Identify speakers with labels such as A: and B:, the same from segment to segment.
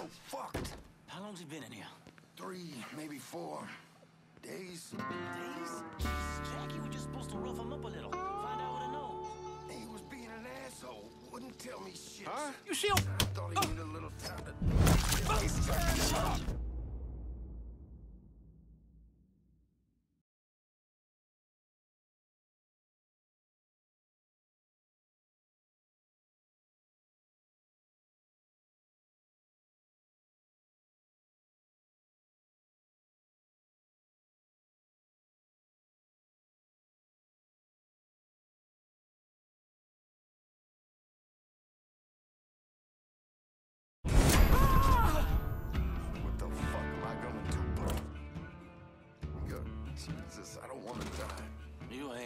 A: so fucked.
B: How long's he been in here?
A: Three, maybe four days.
B: Days? Jesus, Jackie, we just supposed to rough him up a little. Find out what he knows.
A: He was being an asshole. Wouldn't tell me shit.
C: Huh?
B: You see him?
A: I thought he
B: oh,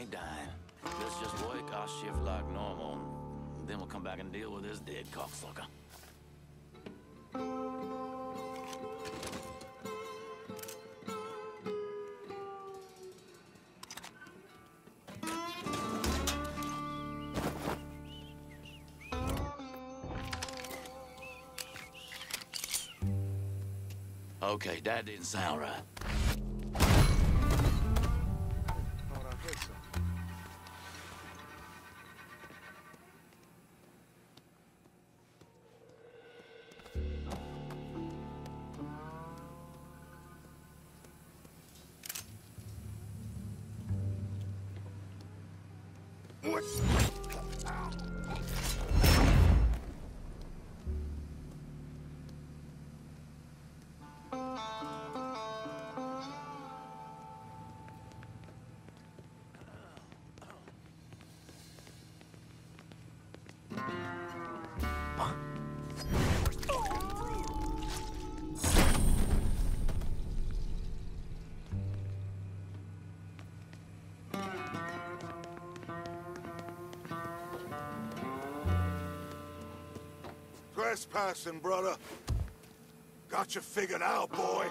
B: ain't dying. Let's just work our shift like normal. Then we'll come back and deal with this dead cocksucker. Okay, that didn't sound right.
A: What?
C: Trespassing, brother. Got you figured out, boy.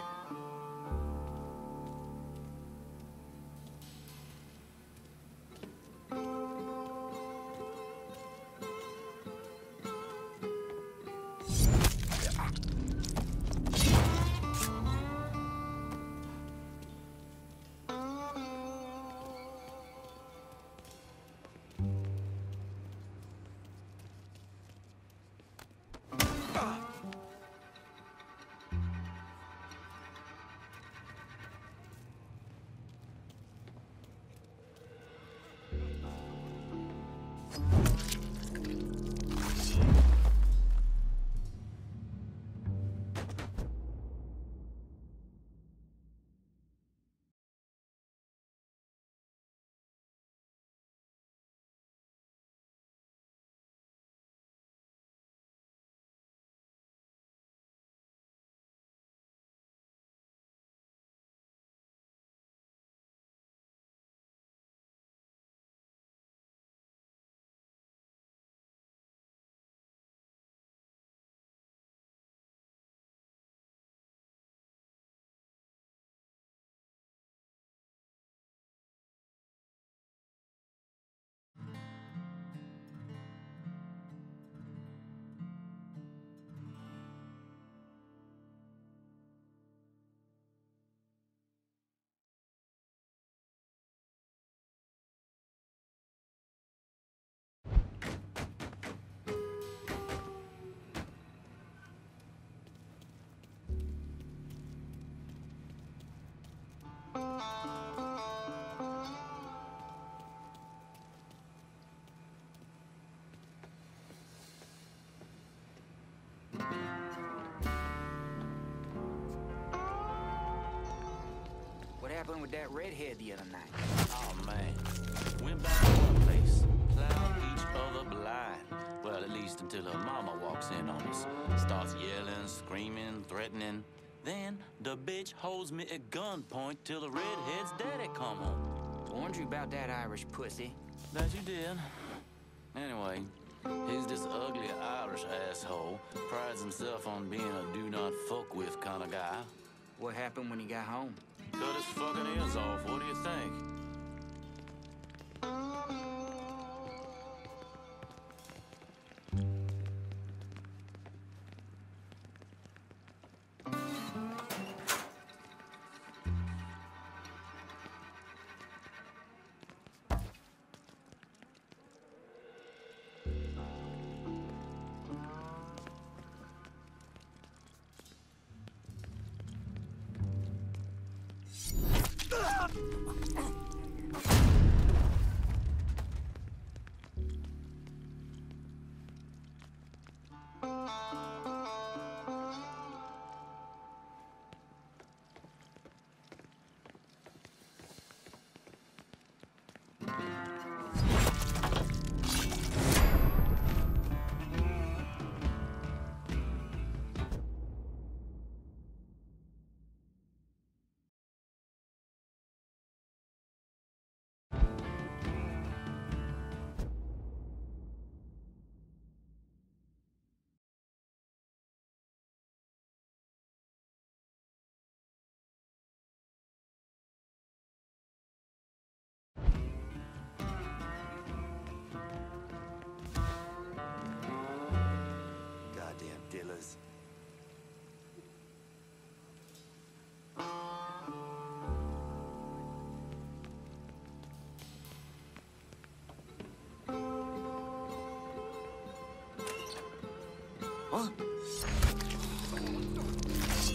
D: Happened with that redhead the other night?
B: Oh, man. Went back to her place. Plowed each other blind. Well, at least until her mama walks in on us. Starts yelling, screaming, threatening. Then the bitch holds me at gunpoint till the redhead's daddy come home.
D: Warned you about that Irish pussy.
B: That you did. Anyway, he's this ugly Irish asshole. Prides himself on being a do not fuck with kind of guy.
D: What happened when he got home?
B: Cut his fucking ears off. What do you think?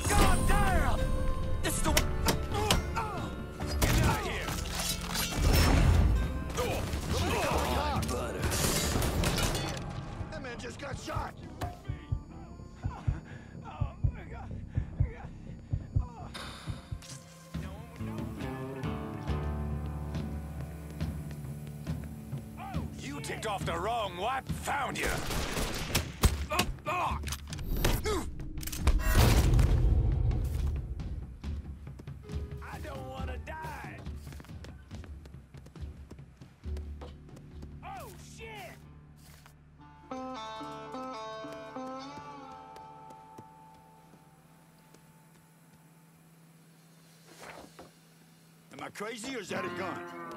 E: God damn! This is the
B: Get out of here!
A: That man just got shot.
B: You ticked off the wrong wipe. Found you. I don't want to die. Oh shit!
C: Am I crazy or is that a gun?